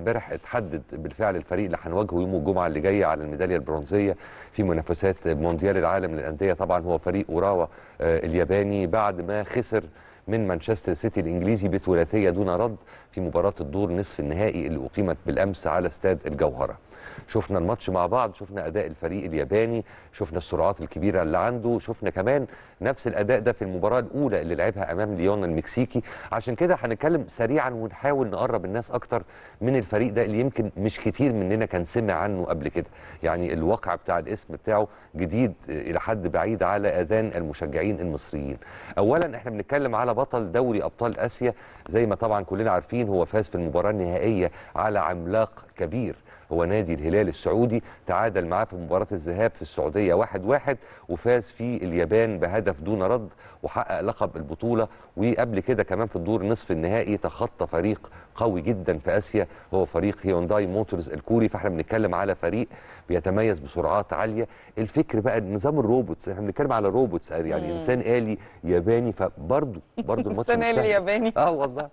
امبارح اتحدد بالفعل الفريق اللي هنواجهه يوم الجمعة اللي جاية على الميدالية البرونزية في منافسات مونديال العالم للأندية. طبعا هو فريق أوراوا آه، الياباني بعد ما خسر من مانشستر سيتي الإنجليزي بثلاثية دون رد في مباراة الدور نصف النهائي اللي أقيمت بالأمس على استاد الجوهرة. شفنا الماتش مع بعض شفنا أداء الفريق الياباني شفنا السرعات الكبيرة اللي عنده شفنا كمان نفس الأداء ده في المباراة الأولى اللي لعبها أمام ليون المكسيكي عشان كده هنتكلم سريعا ونحاول نقرب الناس أكتر من الفريق ده اللي يمكن مش كتير مننا كان سمع عنه قبل كده. يعني الواقع بتاع الاسم بتاعه جديد إلى حد بعيد على أذان المشجعين المصريين. اولا إحنا بنتكلم على بطل دوري أبطال آسيا. زي ما طبعا كلنا عارفين هو فاز في المباراة النهائية على عملاق كبير. هو نادي الهلال السعودي. تعادل معاه في مباراة الذهاب في السعودية واحد واحد وفاز في اليابان بهدف دون رد وحقق لقب البطولة. وقبل كده كمان في الدور نصف النهائي تخطى فريق قوي جدا في آسيا هو فريق هيونداي موتورز الكوري. فاحنا بنتكلم على فريق بيتميز بسرعات عالية. الفكر بقى نظام ال robots إحنا بنتكلم على robots يعني مم. إنسان آلي ياباني فبرضه برضه الماتش السنة مش سهل. الياباني آه والله.